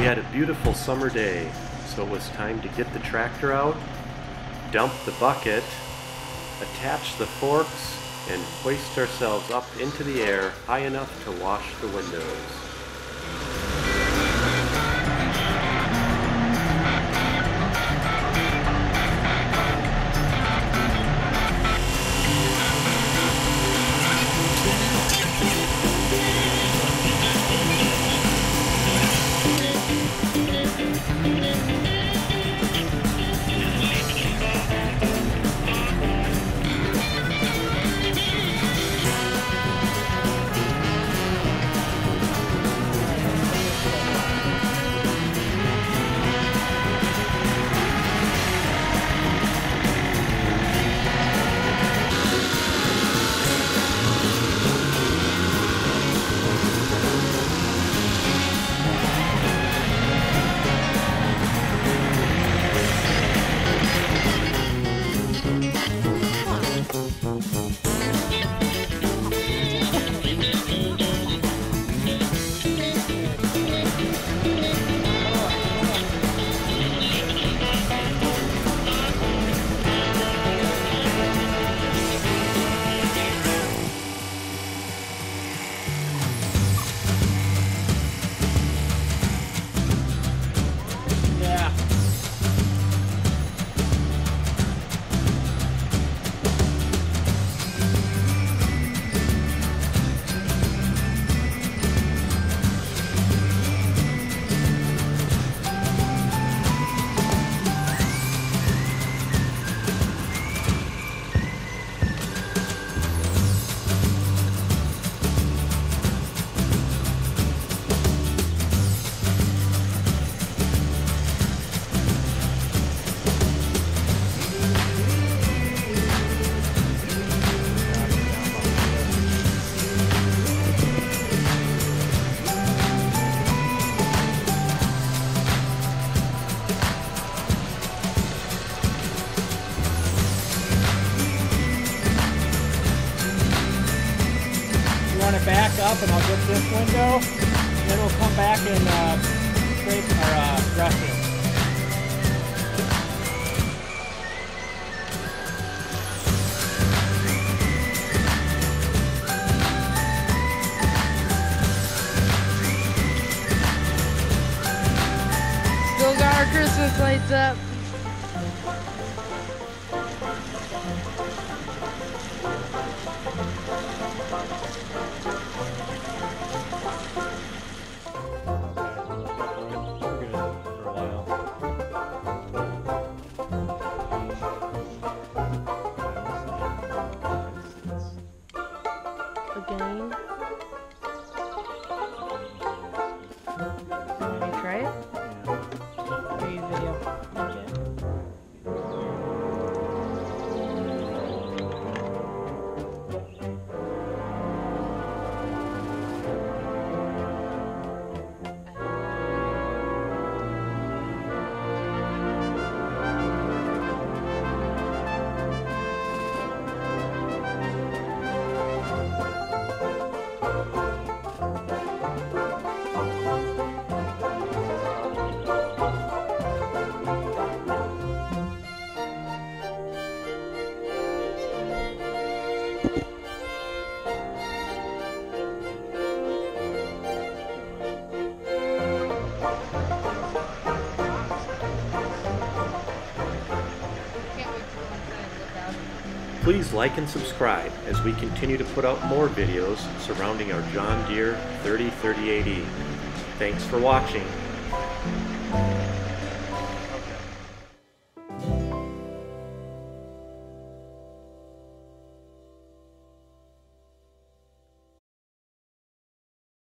had a beautiful summer day, so it was time to get the tractor out, dump the bucket, attach the forks, and hoist ourselves up into the air high enough to wash the windows. Back up and I'll get this window. Then we'll come back and uh, scrape our uh, dressing. Still got our Christmas lights up. Again. Please like and subscribe as we continue to put out more videos surrounding our John Deere 3038E. Thanks for watching.